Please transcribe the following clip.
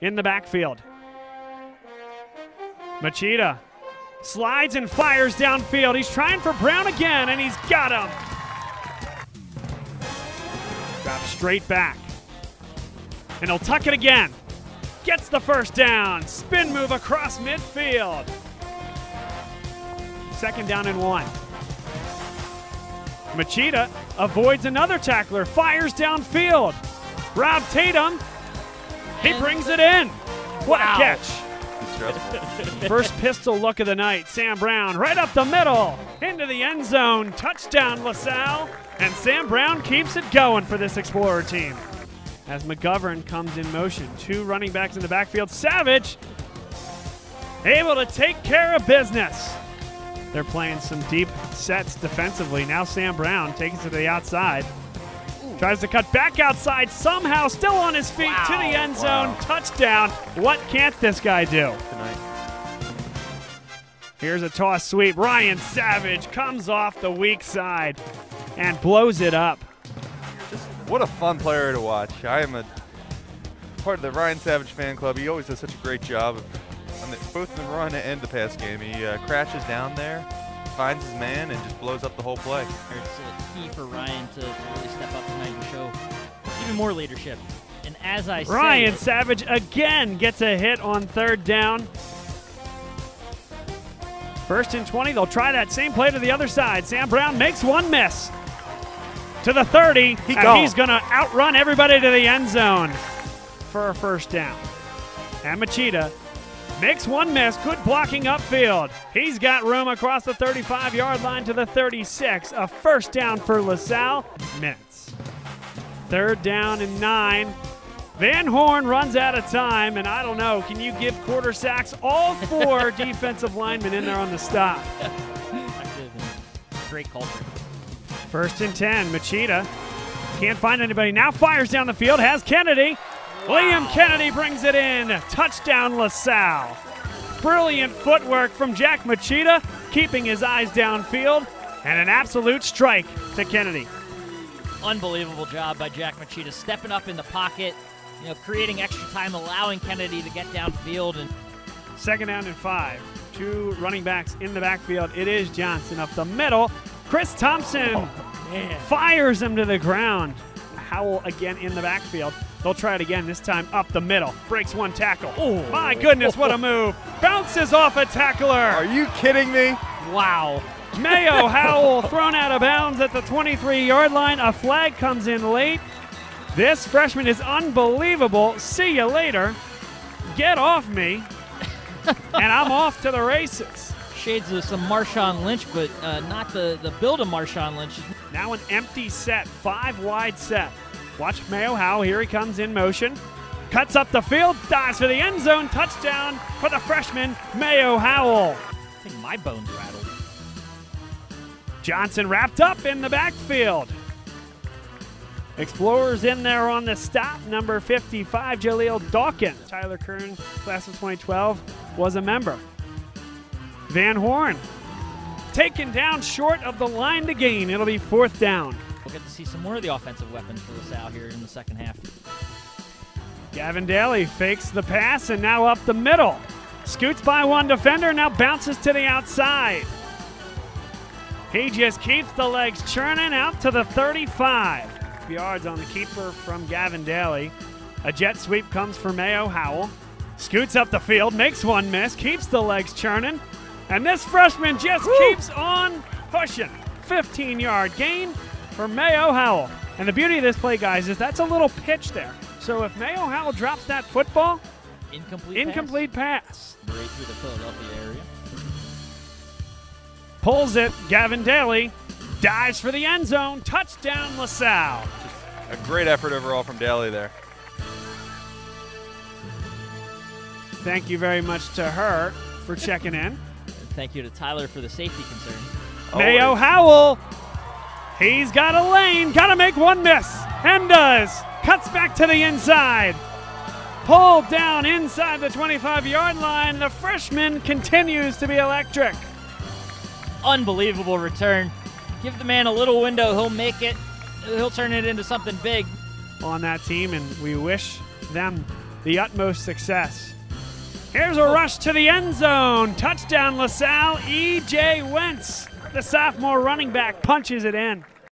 in the backfield. Machida slides and fires downfield. He's trying for Brown again, and he's got him. Drop straight back. And he'll tuck it again. Gets the first down. Spin move across midfield. Second down and one. Machida avoids another tackler, fires downfield. Rob Tatum, he brings it in. What Wow. a catch. First pistol look of the night. Sam Brown right up the middle into the end zone. Touchdown, LaSalle. And Sam Brown keeps it going for this Explorer team. As McGovern comes in motion, two running backs in the backfield. Savage able to take care of business. They're playing some deep sets defensively. Now Sam Brown takes it to the outside. Tries to cut back outside, somehow still on his feet to the end zone. Wow. Touchdown. What can't this guy do? Tonight. Here's a toss sweep. Ryan Savage comes off the weak side and blows it up. What a fun player to watch. I am a part of the Ryan Savage fan club. He always does such a great job on the, both the run and the pass game. He uh, crashes down there, finds his man, and just blows up the whole play. It's a key for Ryan to really step up tonight and show even more leadership. And as I Ryan said, Savage again gets a hit on third down. First and 20, they'll try that same play to the other side. Sam Brown makes one miss to the 30, He and he's going to outrun everybody to the end zone for a first down. And Machida makes one miss, good blocking upfield. He's got room across the 35 yard line to the 36. A first down for LaSalle. Minutes. Third down and nine. Van Horn runs out of time, and I don't know. Can you give quarter sacks? All four defensive linemen in there on the stop. great culture. First and 10. Machida can't find anybody. Now fires down the field. Has Kennedy. Liam Kennedy brings it in. Touchdown, LaSalle. Brilliant footwork from Jack Machida, keeping his eyes downfield, and an absolute strike to Kennedy. Unbelievable job by Jack Machida stepping up in the pocket, you know, creating extra time, allowing Kennedy to get downfield and Second down and five. Two running backs in the backfield. It is Johnson up the middle. Chris Thompson oh, fires him to the ground. Howell again in the backfield. They'll try it again, this time up the middle. Breaks one tackle. Oh. My goodness, what a move. Bounces off a tackler. Are you kidding me? wow. Mayo Howell thrown out of bounds at the 23 yard line. A flag comes in late. This freshman is unbelievable. See you later. Get off me. and I'm off to the races. Shades of some Marshawn Lynch, but uh, not the, the build of Marshawn Lynch. Now an empty set, five wide set. Watch Mayo Howell. Here he comes in motion. Cuts up the field, dives for the end zone. Touchdown for the freshman, Mayo Howell. I think my bones rattled. Johnson wrapped up in the backfield. Explorers in there on the stop. Number 55, Jaleel Dawkins. Tyler Kern, class of 2012, was a member. Van Horn taken down short of the line to gain. It'll be fourth down. We'll get to see some more of the offensive weapons for LaSalle here in the second half. Gavin Daly fakes the pass and now up the middle. Scoots by one defender, now bounces to the outside. He just keeps the legs churning out to the 35. Yards on the keeper from Gavin Daly. A jet sweep comes for Mayo Howell. Scoots up the field, makes one miss, keeps the legs churning. And this freshman just keeps on pushing. 15 yard gain for Mayo Howell. And the beauty of this play, guys, is that's a little pitch there. So if Mayo Howell drops that football, Incomplete. incomplete pass. Pass. Right through the Philadelphia area. Pulls it, Gavin Daly dives for the end zone. Touchdown, LaSalle. A great effort overall from Daly there. Thank you very much to her for checking in. And thank you to Tyler for the safety concern. Mayo Howell. He's got a lane. Got to make one miss. And does. Cuts back to the inside. Pulled down inside the 25 yard line. The freshman continues to be electric. Unbelievable return. Give the man a little window, he'll make it. He'll turn it into something big. on that team, and we wish them the utmost success. Here's a oh. rush to the end zone. Touchdown, LaSalle. E.J. Wentz, the sophomore running back, punches it in.